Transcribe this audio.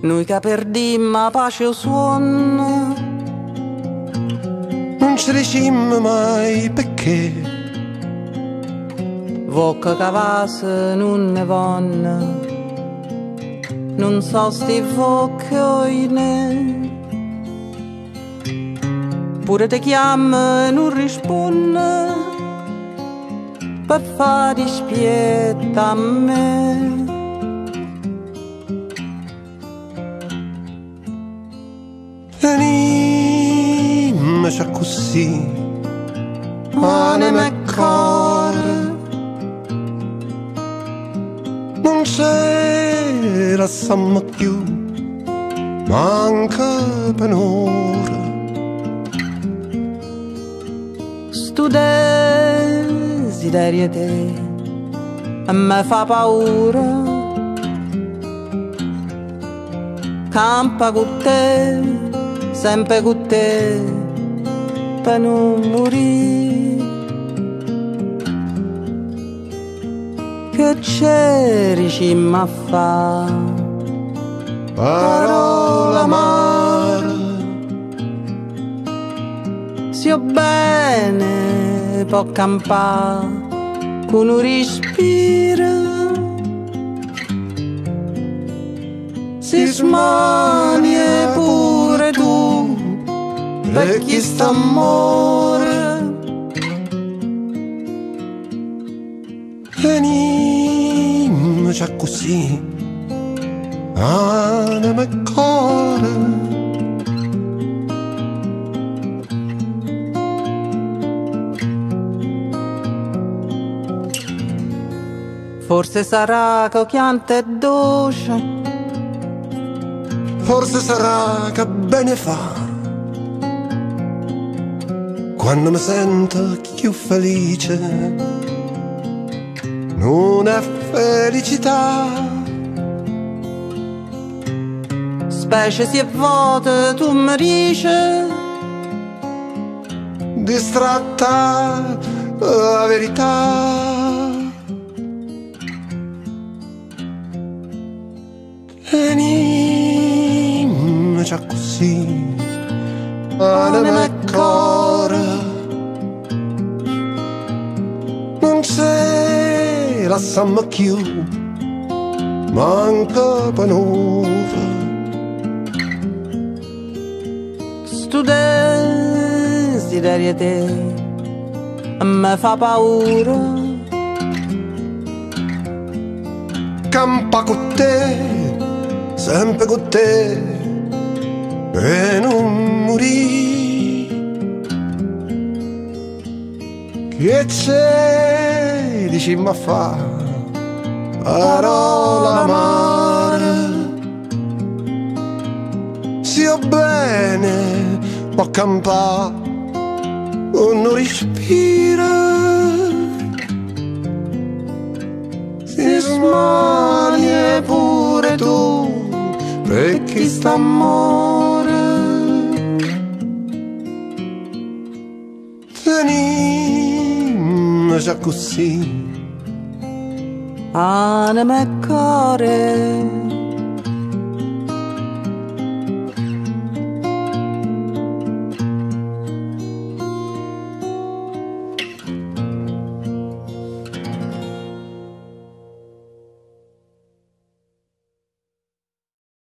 noi che perdimmo pace o suono. Non ci dicimmo mai perché. Vocca cavase non ne vanno, non so sti vocchioine. Pure te chiamo e non risponde, per fare dispietta a me. Così, anima e cuore. Non ci lasciamo più, manca per un'ora. Stu desiderio te a me fa paura. Campa con te, sempre con te, per non morire. Che c'è ricimmo a fa? Parola amara, Se io bene può campare con un respiro. Si smanie pure tu per chi sta amore. venimmoci così, anima e cuore. Forse sarà che chianta e dolce, Forse sarà che bene fa quando mi sento più felice. Non è felicità, specie se vuota tu mi dici. distratta la verità. Venimmoci così, anima ci lasciamo più, manca per nuova. Stu desiderio te me fa paura. campa con te, sempre con te, e non morì. Che c'è, dici ma fa, parola amara. Sia bene, può campare, o non respira. si smanie pure tu per chi sta amore venimmoci così Anima e cuore